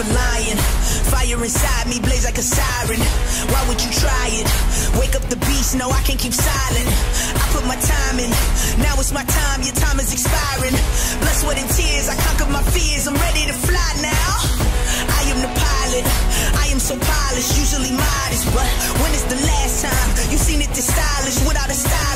a lion. Fire inside me blaze like a siren. Why would you try it? Wake up the beast, no, I can't keep silent. I put my time in. Now it's my time, your time is expiring. Blood, sweat, and tears, I conquered my fears. I'm ready to fly now. I am the pilot. I am so polished, usually modest. But when is the last time you seen it this stylish without a stylist,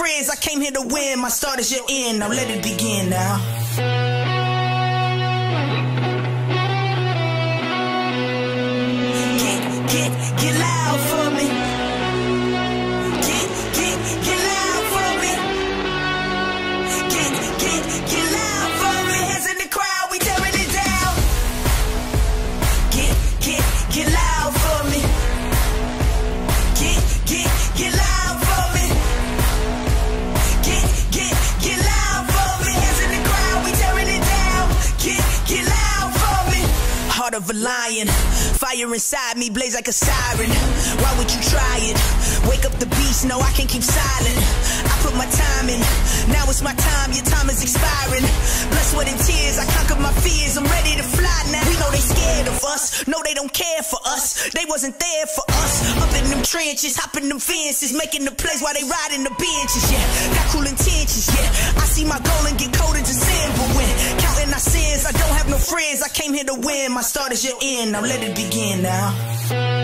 friends. I came here to win. My start is your end. Now let it begin now. Heart of a lion, fire inside me blaze like a siren. Why would you try it? Wake up the beast, no, I can't keep silent. I put my time in, now it's my time, your time is expiring. Blood, sweat, and tears, I conquered my fears, I'm ready to fly now. We know they scared of us, no, they don't care for us. They wasn't there for us. Up in them trenches, hopping them fences, making the plays while they riding the benches, yeah. Got cool intentions, yeah. I see my goal and get friends. I came here to win, my start is your end. Now let it begin now.